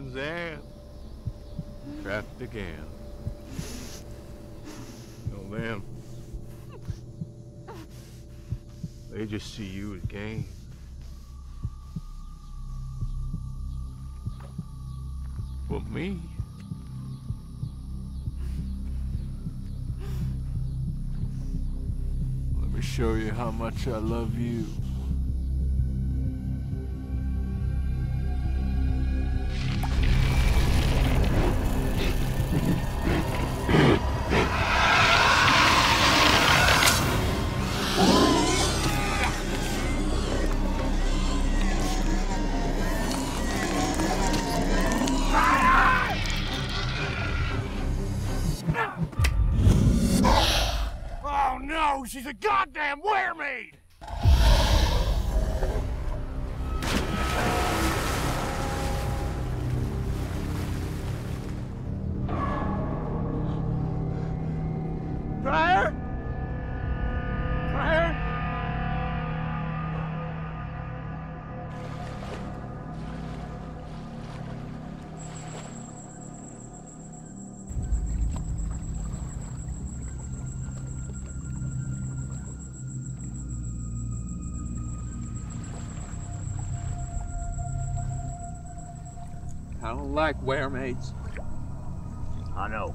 Land's End. Trapped again. No, them. They just see you as game. But me? Let me show you how much I love you. She's a goddamn weremaid! I don't like weremaids. I know.